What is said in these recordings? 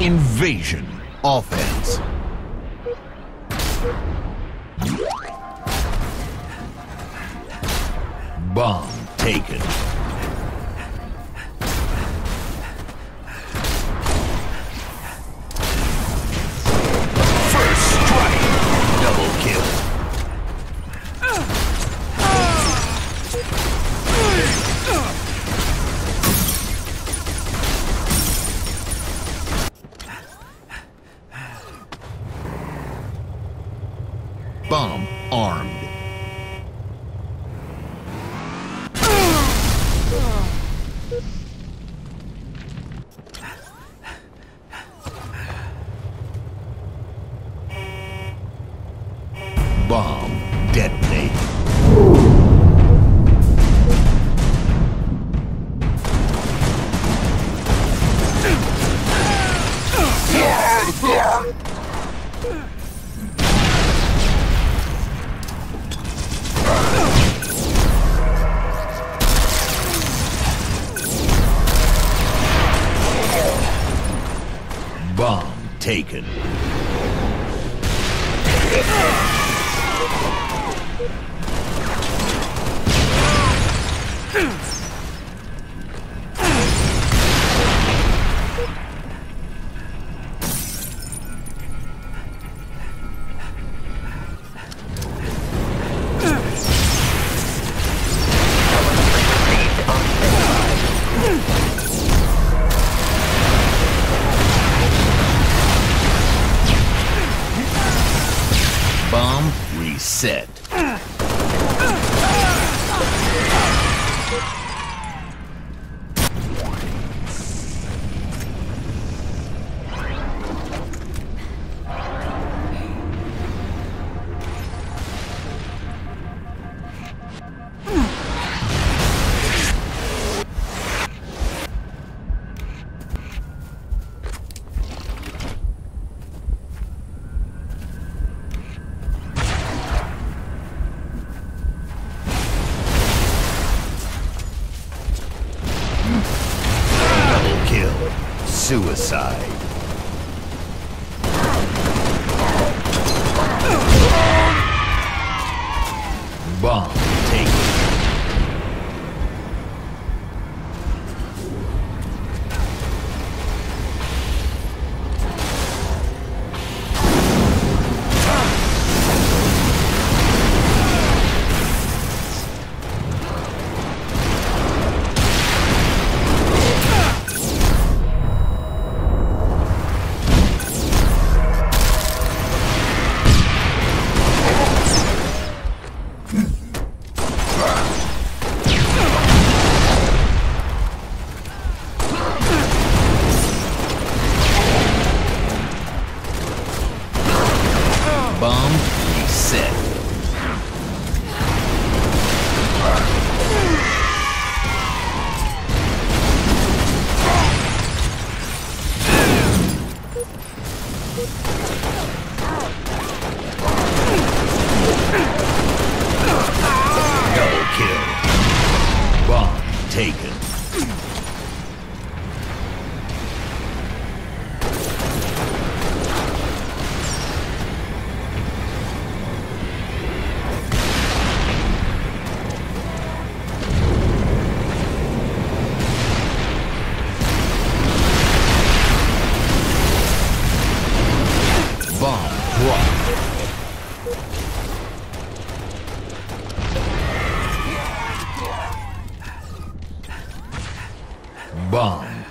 Invasion offense. Bomb taken. First strike. Double kill. Bomb armed. Bomb reset. Suicide.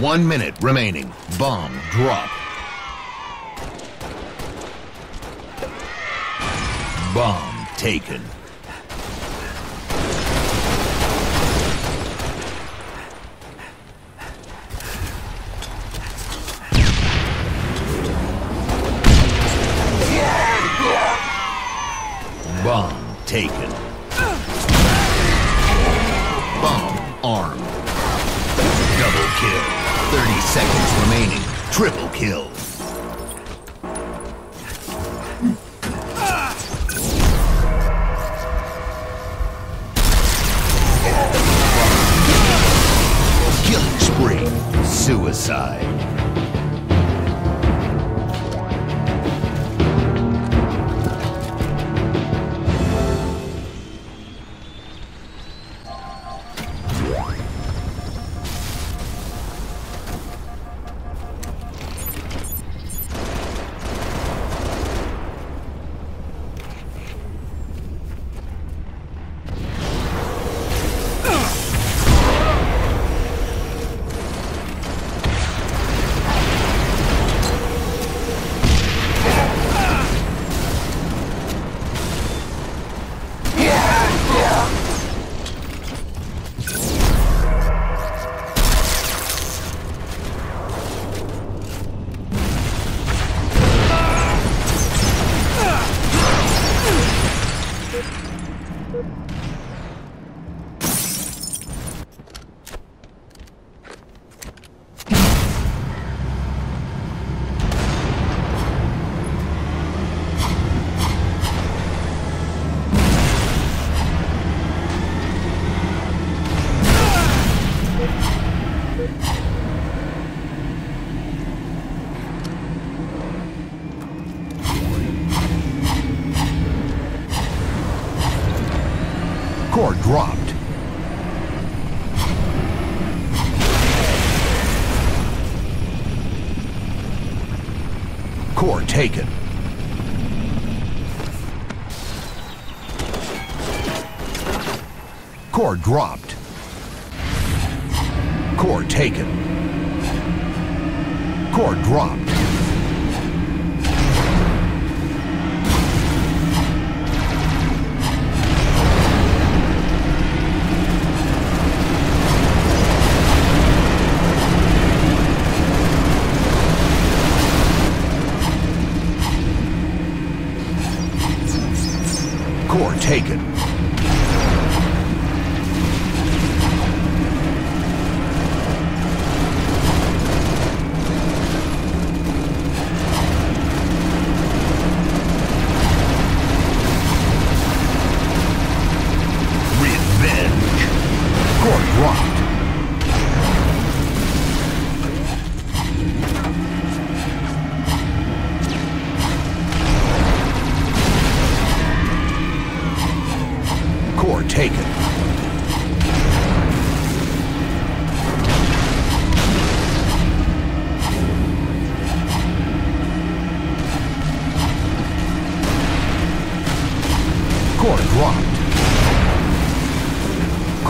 One minute remaining. Bomb drop. Bomb taken. Bomb taken. Bomb armed. Double kill. 30 seconds remaining. Triple kill. Core taken. Core dropped. Core taken. Core dropped.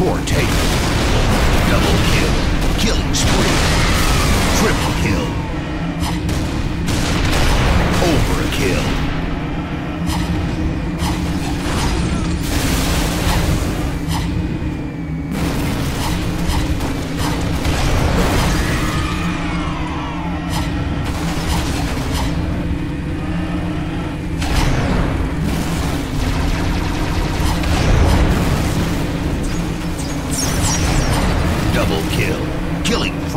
Core taken. Double kill. Killing spree. Triple kill.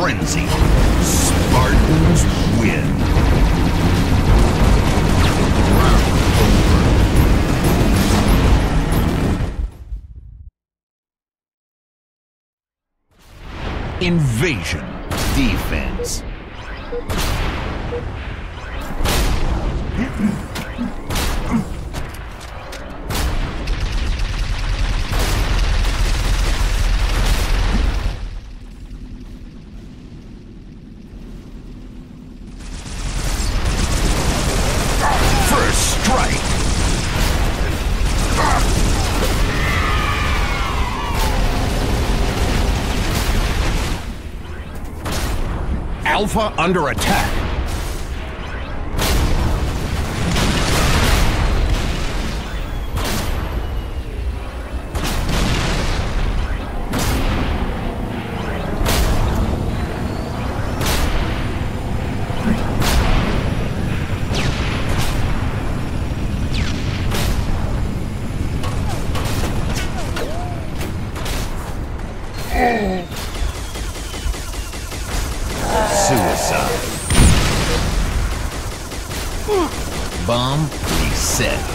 Frenzy. Spartans win. Invasion. Defense. Alpha under attack. Bomb reset.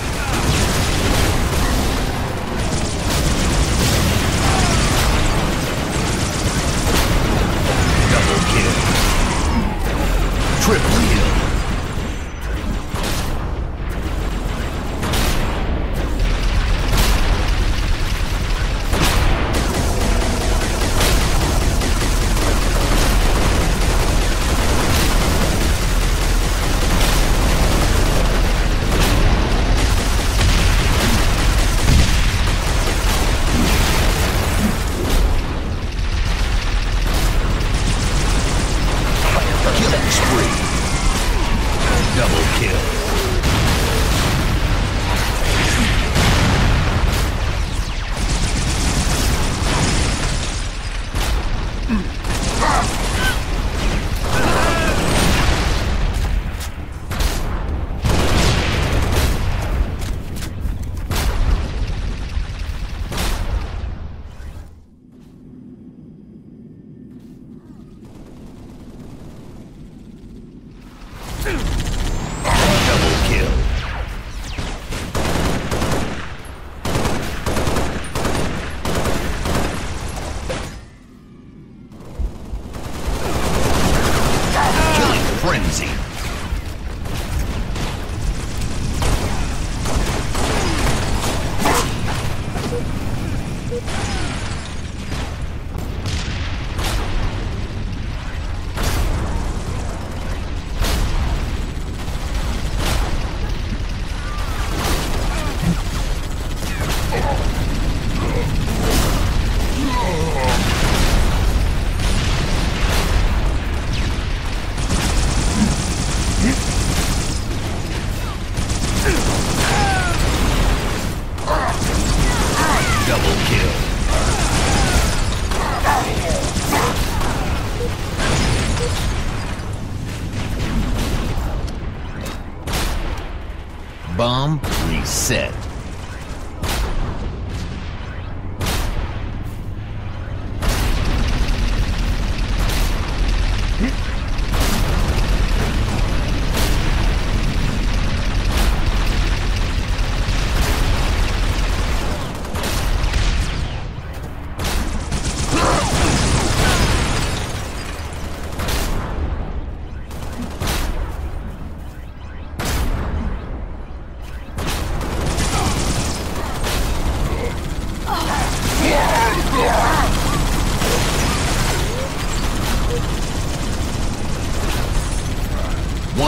Frenzy.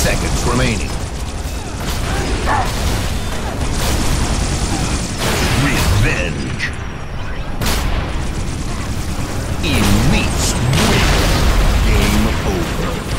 seconds remaining. Revenge. Elite win. Game over.